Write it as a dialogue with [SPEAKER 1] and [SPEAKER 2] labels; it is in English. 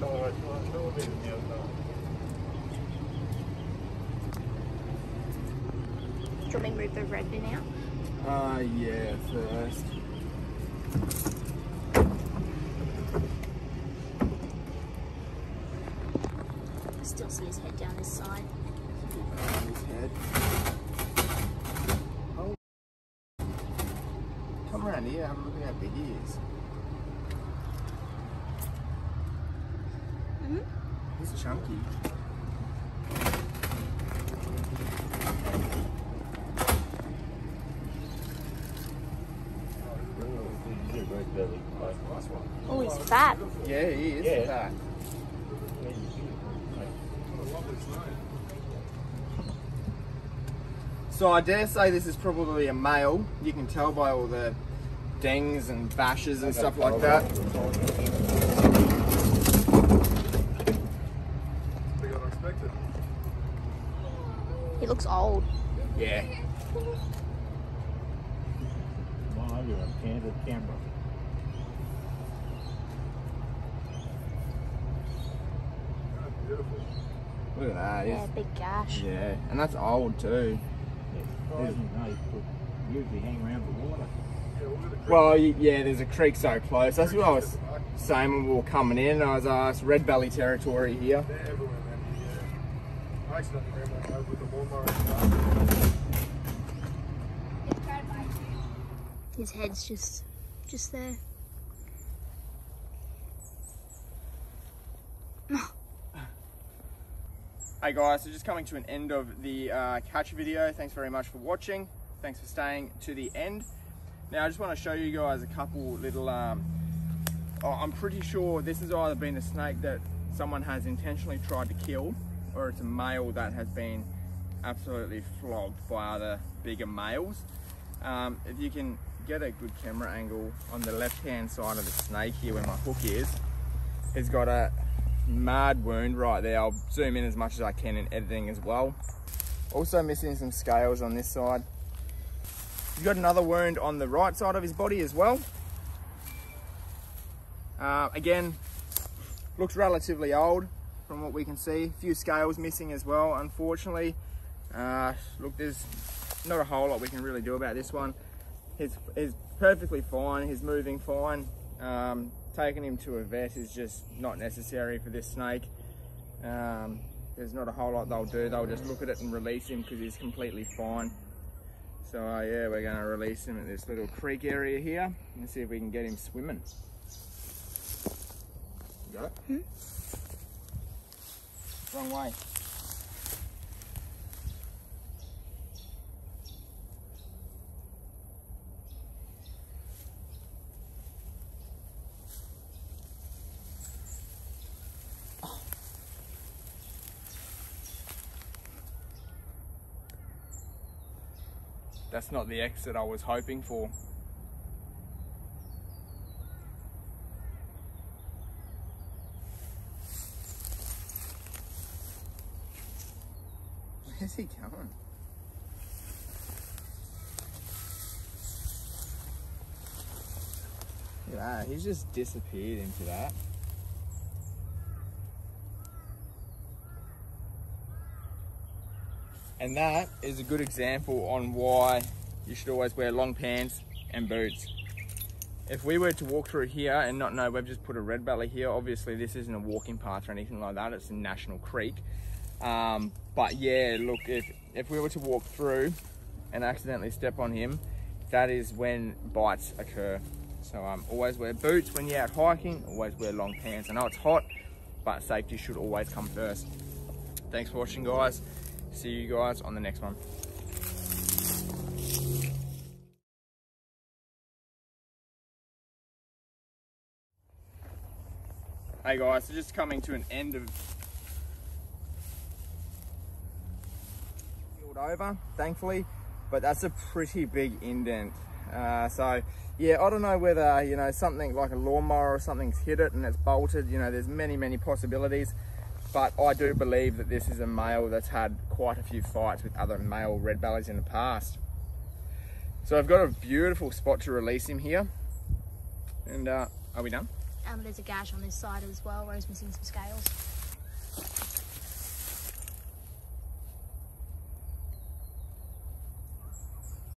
[SPEAKER 1] Do you want me to move the red bin out?
[SPEAKER 2] Uh, yeah, first.
[SPEAKER 1] I still see his head down this side.
[SPEAKER 2] His head. Oh. Come around here, have a look at how big he is.
[SPEAKER 1] Mhm.
[SPEAKER 2] He's chunky.
[SPEAKER 3] A great belly. Nice, nice one.
[SPEAKER 1] Oh, he's fat.
[SPEAKER 2] Yeah, he is.
[SPEAKER 3] Yeah.
[SPEAKER 2] fat. So I dare say this is probably a male. You can tell by all the dings and bashes and stuff like that.
[SPEAKER 1] He looks old.
[SPEAKER 2] Yeah.
[SPEAKER 3] Wow, you're on candid camera.
[SPEAKER 2] Look at that.
[SPEAKER 1] Yeah,
[SPEAKER 2] he's-
[SPEAKER 1] big gash.
[SPEAKER 2] Yeah, and that's old too.
[SPEAKER 4] It's surprising they could usually hang around the water.
[SPEAKER 3] Yeah, look at the creek.
[SPEAKER 2] Well, yeah, there's a creek so close. That's what I was saying when we were coming in. I was uh, asked red belly territory here.
[SPEAKER 3] They're everywhere, man. I accidentally ran one over with the lawnmower and stuff.
[SPEAKER 1] His head's just, just there.
[SPEAKER 2] Hey guys, so just coming to an end of the uh, catch video. Thanks very much for watching. Thanks for staying to the end. Now I just want to show you guys a couple little, um, oh, I'm pretty sure this has either been a snake that someone has intentionally tried to kill or it's a male that has been absolutely flogged by other bigger males. Um, if you can get a good camera angle on the left hand side of the snake here where my hook is, he's got a mad wound right there. I'll zoom in as much as I can in editing as well. Also missing some scales on this side. He's got another wound on the right side of his body as well. Uh, again, looks relatively old from what we can see. A few scales missing as well, unfortunately. Uh, look, there's not a whole lot we can really do about this one. He's, he's perfectly fine, he's moving fine. Um, taking him to a vet is just not necessary for this snake. Um, there's not a whole lot they'll do. They'll just look at it and release him because he's completely fine. So uh, yeah, we're going to release him at this little creek area here and see if we can get him swimming. Got it?
[SPEAKER 1] Hmm?
[SPEAKER 2] Wrong way. That's not the exit I was hoping for. Where's he going? Look at that, he's just disappeared into that. And that is a good example on why you should always wear long pants and boots. If we were to walk through here and not know we've just put a red belly here, obviously this isn't a walking path or anything like that, it's a national creek. Um, but yeah, look, if, if we were to walk through and accidentally step on him, that is when bites occur. So um, always wear boots when you're out hiking, always wear long pants. I know it's hot, but safety should always come first. Thanks for watching guys. See you guys on the next one. Hey guys, so just coming to an end of over, thankfully, but that's a pretty big indent. Uh, so yeah, I don't know whether, you know, something like a lawnmower or something's hit it and it's bolted, you know, there's many, many possibilities. But I do believe that this is a male that's had quite a few fights with other male red bellies in the past. So I've got a beautiful spot to release him here. And uh, are we done?
[SPEAKER 1] Um, there's a gash on this side as well where he's missing some scales.